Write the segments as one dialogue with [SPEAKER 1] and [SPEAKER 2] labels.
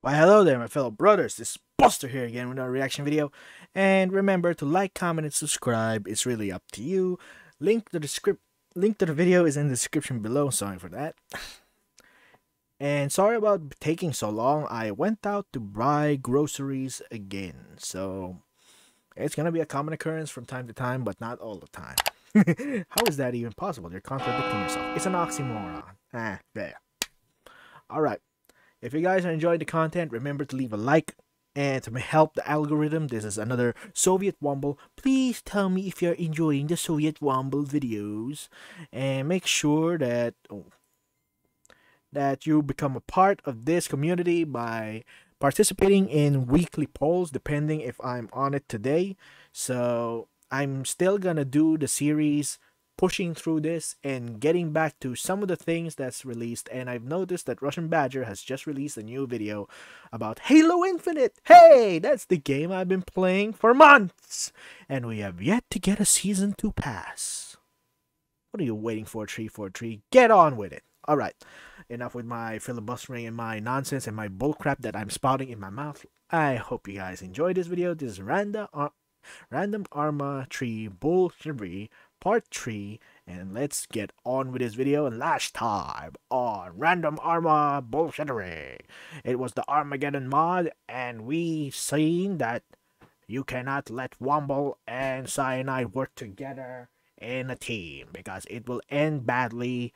[SPEAKER 1] Why hello there my fellow brothers, this is Buster here again with another reaction video. And remember to like, comment, and subscribe. It's really up to you. Link to the script link to the video is in the description below. Sorry for that. And sorry about taking so long. I went out to buy groceries again. So it's gonna be a common occurrence from time to time, but not all the time. How is that even possible? You're contradicting yourself. It's an oxymoron. Ah, there. Alright. If you guys are enjoying the content, remember to leave a like. And to help the algorithm, this is another Soviet Womble. Please tell me if you're enjoying the Soviet Womble videos. And make sure that oh, that you become a part of this community by participating in weekly polls, depending if I'm on it today. So I'm still gonna do the series pushing through this and getting back to some of the things that's released and I've noticed that Russian Badger has just released a new video about Halo Infinite. Hey, that's the game I've been playing for months and we have yet to get a season to pass. What are you waiting for 343? Get on with it. All right. Enough with my filibustering and my nonsense and my bullcrap that I'm spouting in my mouth. I hope you guys enjoyed this video. This is Random Ar Random Arma Tree Bullshittery part 3 and let's get on with this video and last time on random arma bullshittery it was the armageddon mod and we seen that you cannot let womble and cyanide work together in a team because it will end badly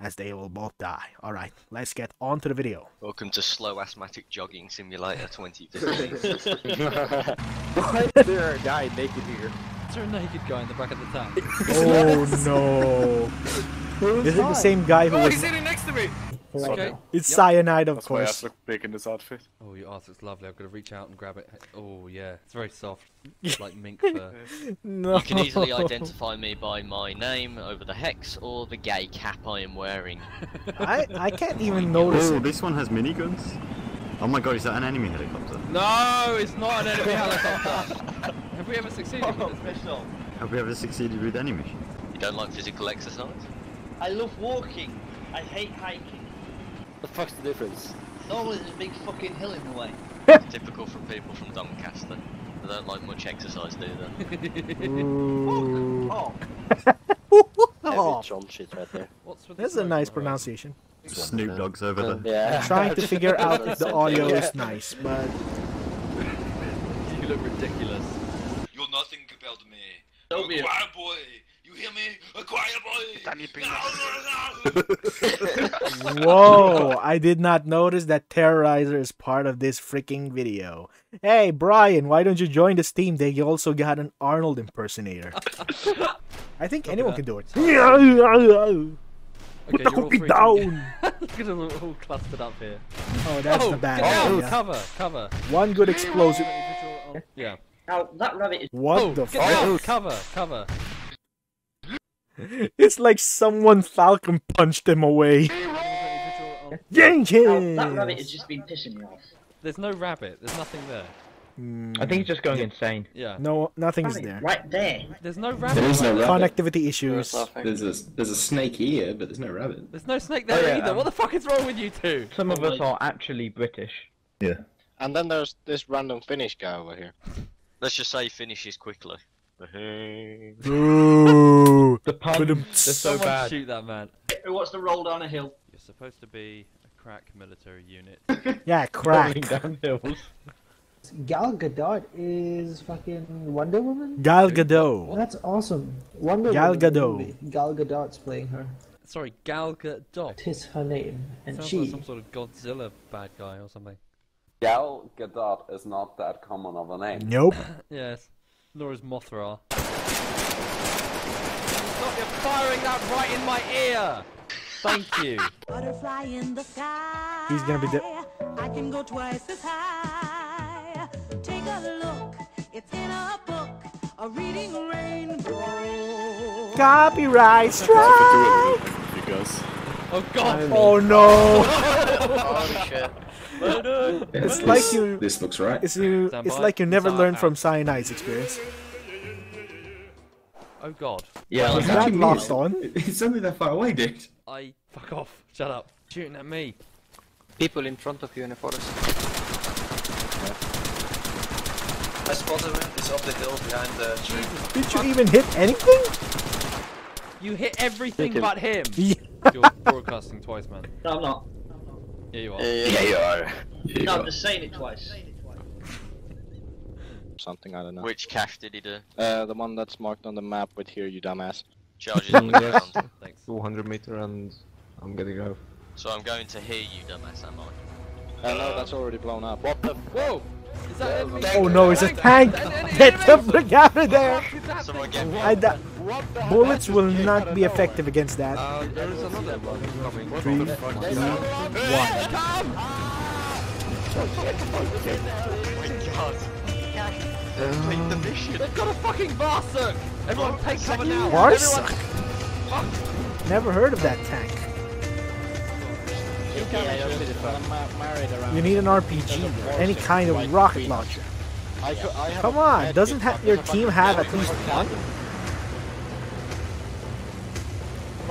[SPEAKER 1] as they will both die. Alright, let's get on to the video.
[SPEAKER 2] Welcome to Slow Asthmatic Jogging Simulator 2015.
[SPEAKER 3] Why is there a guy naked here?
[SPEAKER 4] Is there a naked guy in the back of the tank?
[SPEAKER 1] Oh no. Is it the same guy who
[SPEAKER 4] oh,
[SPEAKER 1] was...
[SPEAKER 4] he's sitting next to me! Okay.
[SPEAKER 1] It's
[SPEAKER 4] Yep.
[SPEAKER 1] cyanide, of
[SPEAKER 3] That's why I
[SPEAKER 1] course.
[SPEAKER 3] look big in this outfit.
[SPEAKER 4] Oh, your ass looks lovely. I've got to reach out and grab it. Oh, yeah. It's very soft. It's like mink fur.
[SPEAKER 1] No.
[SPEAKER 2] you can easily identify me by my name over the hex or the gay cap I am wearing.
[SPEAKER 1] I, I can't even notice
[SPEAKER 5] Oh,
[SPEAKER 1] it.
[SPEAKER 5] this one has miniguns. Oh my god, is that an enemy helicopter?
[SPEAKER 4] no, it's not an enemy helicopter! Have we ever succeeded with this oh. mission?
[SPEAKER 5] Have we ever succeeded with any mission?
[SPEAKER 2] You don't like physical exercise?
[SPEAKER 6] I love walking. I hate hiking.
[SPEAKER 7] The fuck's the difference?
[SPEAKER 6] Normally there's a big fucking hill in the way.
[SPEAKER 2] Typical from people from Doncaster. They don't like much exercise, do they?
[SPEAKER 1] Ooh.
[SPEAKER 6] Oh,
[SPEAKER 1] Oh,
[SPEAKER 7] Heavy John shit right there.
[SPEAKER 4] What's with the
[SPEAKER 1] that's a nice
[SPEAKER 4] on the horizon?
[SPEAKER 1] pronunciation.
[SPEAKER 5] Snoop Dogg's over there.
[SPEAKER 7] Yeah.
[SPEAKER 1] I'm Trying to figure out if the audio is nice, but
[SPEAKER 4] You look ridiculous.
[SPEAKER 8] You're nothing compared to me.
[SPEAKER 6] Don't be
[SPEAKER 8] a
[SPEAKER 6] a-
[SPEAKER 8] quiet boy. You hear me? A quiet boy.
[SPEAKER 7] Danny
[SPEAKER 8] No, no, no.
[SPEAKER 1] whoa! I did not notice that Terroriser is part of this freaking video. Hey, Brian, why don't you join this team? They also got an Arnold impersonator. I think anyone can do it.
[SPEAKER 4] Okay,
[SPEAKER 1] Put the cookie down!
[SPEAKER 4] Look at them all clustered up here.
[SPEAKER 1] Oh, that's
[SPEAKER 4] oh,
[SPEAKER 1] the bad
[SPEAKER 4] get down!
[SPEAKER 1] idea.
[SPEAKER 4] Cover, cover.
[SPEAKER 1] One good explosive.
[SPEAKER 4] Yeah.
[SPEAKER 6] Now that rabbit is.
[SPEAKER 1] What
[SPEAKER 4] oh,
[SPEAKER 1] the
[SPEAKER 4] get
[SPEAKER 1] fuck?
[SPEAKER 4] down! Cover, cover.
[SPEAKER 1] It's like someone Falcon punched him away.
[SPEAKER 6] Now,
[SPEAKER 1] Jenkins!
[SPEAKER 6] that rabbit has just been pissing me off.
[SPEAKER 4] There's no rabbit. There's nothing there.
[SPEAKER 3] I think he's just going insane.
[SPEAKER 4] Yeah.
[SPEAKER 1] No, nothing's
[SPEAKER 6] Rabbit
[SPEAKER 1] there.
[SPEAKER 6] right there.
[SPEAKER 4] There's no rabbit.
[SPEAKER 9] There is no rabbit.
[SPEAKER 1] Connectivity issues.
[SPEAKER 9] There's a there's a snake here, but there's no rabbit.
[SPEAKER 4] There's no snake there
[SPEAKER 3] Oh, yeah,
[SPEAKER 4] either.
[SPEAKER 3] um,
[SPEAKER 4] what the fuck is wrong with you two?
[SPEAKER 3] Some of us
[SPEAKER 6] Probably.
[SPEAKER 3] are actually British. Yeah.
[SPEAKER 7] And then there's this random Finnish guy over here.
[SPEAKER 2] Let's just say he finishes quickly.
[SPEAKER 1] Ooh.
[SPEAKER 3] The puns,
[SPEAKER 1] Ba-dum.
[SPEAKER 3] they're so
[SPEAKER 4] Someone
[SPEAKER 3] bad.
[SPEAKER 4] shoot that man.
[SPEAKER 6] Who wants to roll down a hill?
[SPEAKER 4] You're supposed to be a crack military unit.
[SPEAKER 1] Yeah, crack.
[SPEAKER 3] Rolling
[SPEAKER 1] crack.
[SPEAKER 3] down hills.
[SPEAKER 10] Gal Gadot is fucking Wonder Woman?
[SPEAKER 1] Gal Gadot.
[SPEAKER 10] That's awesome. Wonder
[SPEAKER 1] Gal
[SPEAKER 10] Woman.
[SPEAKER 1] Gadot.
[SPEAKER 10] movie. Gal Gadot's playing her.
[SPEAKER 4] Sorry, Gal Gadot.
[SPEAKER 10] Tis her name. And
[SPEAKER 4] Sounds
[SPEAKER 10] she.
[SPEAKER 4] like some sort of Godzilla bad guy or something.
[SPEAKER 11] Gal Gadot is not that common of a name.
[SPEAKER 1] Nope.
[SPEAKER 4] Yes. Nor is Mothra. Stop! You're firing that right in my ear. Thank you.
[SPEAKER 12] Butterfly in the sky.
[SPEAKER 1] He's gonna be the-
[SPEAKER 12] I can go twice as high. Take a look. It's in a book. A reading rainbow.
[SPEAKER 1] Copyright strike.
[SPEAKER 3] Because
[SPEAKER 4] Oh god.
[SPEAKER 1] Oh no.
[SPEAKER 7] oh, oh shit.
[SPEAKER 1] It's
[SPEAKER 9] This-
[SPEAKER 1] like you.
[SPEAKER 9] This looks right.
[SPEAKER 1] It's you.
[SPEAKER 4] Stand
[SPEAKER 1] It's
[SPEAKER 4] by.
[SPEAKER 1] like you never
[SPEAKER 4] Start
[SPEAKER 1] learned
[SPEAKER 4] out.
[SPEAKER 1] from cyanide's experience.
[SPEAKER 4] Oh god.
[SPEAKER 3] yeah,
[SPEAKER 1] Is
[SPEAKER 3] like
[SPEAKER 1] that
[SPEAKER 9] you
[SPEAKER 1] lost
[SPEAKER 9] mean?
[SPEAKER 1] on?
[SPEAKER 9] It's only that far away, dude.
[SPEAKER 4] I fuck off. Shut up. Shooting at me.
[SPEAKER 3] People in front of you in the forest.
[SPEAKER 13] I spotted him. He's up the hill behind the tree.
[SPEAKER 1] Did you even hit anything?
[SPEAKER 4] You hit everything
[SPEAKER 3] Take him.
[SPEAKER 4] but him.
[SPEAKER 1] Yeah.
[SPEAKER 4] You're broadcasting twice, man.
[SPEAKER 6] No, I'm not.
[SPEAKER 4] Yeah, you are.
[SPEAKER 7] Yeah, you are.
[SPEAKER 6] No, I'm just saying it twice.
[SPEAKER 7] Something I don't know.
[SPEAKER 2] Which cache did he do?
[SPEAKER 7] Uh, the one that's marked on the map with here, you dumbass.
[SPEAKER 2] Charges on the ground.
[SPEAKER 4] Thanks.
[SPEAKER 3] 200 meter and I'm getting out.
[SPEAKER 2] So I'm going to hear you, dumbass, am I?
[SPEAKER 7] Uh, no, that's already blown up.
[SPEAKER 4] What the? Whoa! Is that enemy?
[SPEAKER 1] Oh no, it's a tank! Get the frick out of there!
[SPEAKER 2] Someone get me.
[SPEAKER 1] I da- Bullets will not be effective against that.
[SPEAKER 3] Uh, there is another one coming.
[SPEAKER 1] Three,
[SPEAKER 3] from the front.
[SPEAKER 1] two, one.
[SPEAKER 2] Complete the mission.
[SPEAKER 4] They've got a fucking Varsuk! Everyone take cover now!
[SPEAKER 1] Varsuk?
[SPEAKER 4] Everyone-
[SPEAKER 1] Never heard of that tank. You need an RPG any kind of rocket launcher.
[SPEAKER 7] I cou- I
[SPEAKER 1] Come on, doesn't ha- your team have at least
[SPEAKER 7] with
[SPEAKER 1] one?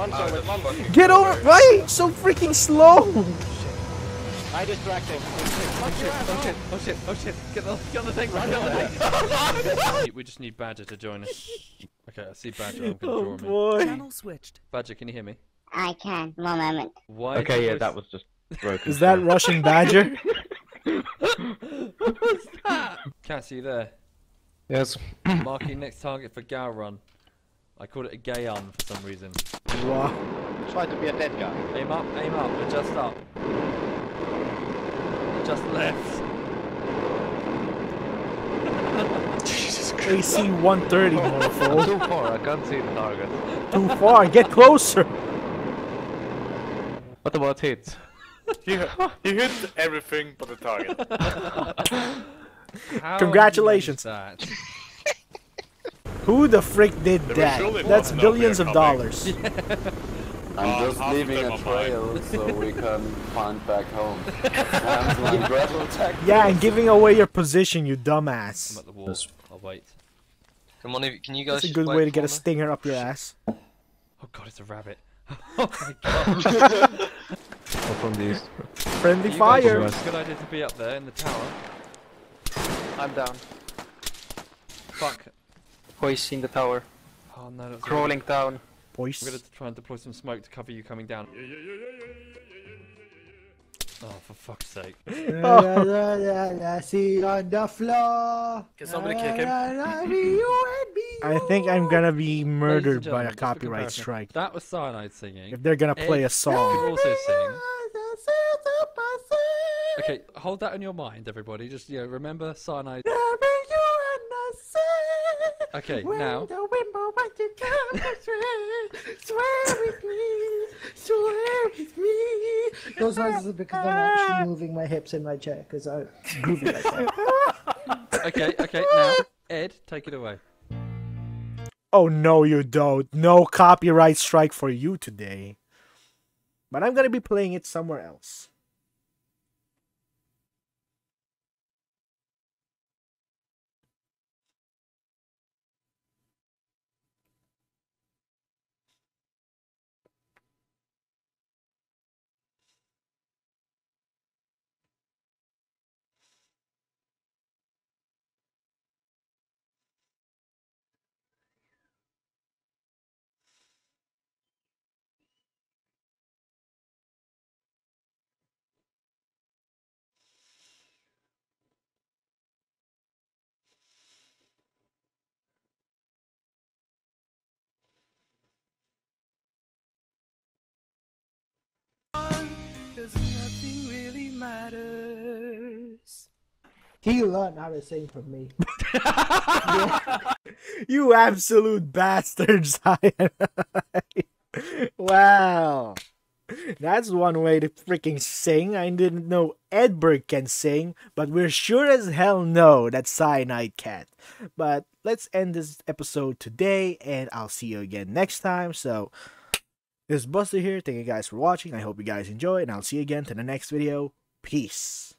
[SPEAKER 7] One
[SPEAKER 8] Ah,
[SPEAKER 7] shot
[SPEAKER 8] the
[SPEAKER 7] with one.
[SPEAKER 8] fucking
[SPEAKER 1] Get over!
[SPEAKER 8] bird.
[SPEAKER 1] Why are you so freaking slow?
[SPEAKER 7] I distract him.
[SPEAKER 4] Oh shit, oh shit, oh shit, oh shit. Get the, get on the thing, get the thing. we just need Badger to join us. Okay, I see Badger, I'm gonna
[SPEAKER 1] Oh
[SPEAKER 4] draw him in.
[SPEAKER 1] boy.
[SPEAKER 12] Channel switched.
[SPEAKER 4] Badger, can you hear me?
[SPEAKER 14] I can. One moment.
[SPEAKER 4] Why
[SPEAKER 3] Okay, yeah,
[SPEAKER 4] your
[SPEAKER 3] that was just broken.
[SPEAKER 1] Is that Russian Badger?
[SPEAKER 4] What's that? Cass, are you there?
[SPEAKER 3] Yes.
[SPEAKER 4] Marking next target for Gal Run. I called it a gay on for some reason.
[SPEAKER 1] Wow.
[SPEAKER 7] Try to be a dead guy.
[SPEAKER 4] Aim up, aim up, adjust up. Just left. Jesus Christ.
[SPEAKER 1] AC 130, mofo.
[SPEAKER 3] Too far, I can't see the target.
[SPEAKER 1] Too far, get closer.
[SPEAKER 3] What about hits?
[SPEAKER 13] You, you hit everything but the target.
[SPEAKER 1] Congratulations.
[SPEAKER 4] You managed that?
[SPEAKER 1] Who the frick did
[SPEAKER 13] There
[SPEAKER 1] that? That's billions of
[SPEAKER 13] coming.
[SPEAKER 1] dollars.
[SPEAKER 11] I'm
[SPEAKER 8] Uh,
[SPEAKER 11] just
[SPEAKER 8] half of
[SPEAKER 11] leaving a trail so we can find back home. Handling.
[SPEAKER 1] Yeah, and giving away your position, you
[SPEAKER 4] I'm
[SPEAKER 1] dumbass.
[SPEAKER 4] at the wall. I'll wait.
[SPEAKER 2] Come on, can you guys
[SPEAKER 1] That's a good way to get a stinger up your ass.
[SPEAKER 4] Oh god, it's a rabbit. oh my god.
[SPEAKER 3] From the east.
[SPEAKER 1] Friendly
[SPEAKER 4] You guys
[SPEAKER 1] fire.
[SPEAKER 4] sure it's a good idea to be up there in the tower.
[SPEAKER 3] I'm down.
[SPEAKER 4] Fuck.
[SPEAKER 3] Hoisting the tower.
[SPEAKER 4] Oh no, that's
[SPEAKER 3] Crawling down.
[SPEAKER 1] Boys.
[SPEAKER 4] I'm gonna try and deploy some smoke to cover you coming down. Oh, for fuck's sake.
[SPEAKER 10] See on the floor.
[SPEAKER 13] Can somebody kick him?
[SPEAKER 1] I think I'm gonna be murdered by a copyright strike.
[SPEAKER 4] That was Cyanide singing.
[SPEAKER 1] If they're gonna play a song.
[SPEAKER 4] also sing. Okay, hold that in your mind, everybody. Just, you know, remember Cyanide. Okay, now.
[SPEAKER 10] Those ones are because I'm actually moving my hips in my chair because I'm groovy like that.
[SPEAKER 4] Okay, okay, now. Ed, take it away.
[SPEAKER 1] Oh no, you don't. No copyright strike for you today. But I'm gonna be playing it somewhere else.
[SPEAKER 10] He learned how to sing from me.
[SPEAKER 1] You absolute bastards. wow. That's one way to freaking sing. I didn't know Edberg can sing, but we're sure as hell know that Cyanide Cat. But let's end this episode today, and I'll see you again next time. So, this is Buster here. Thank you guys for watching. I hope you guys enjoy, and I'll see you again to the next video. Peace.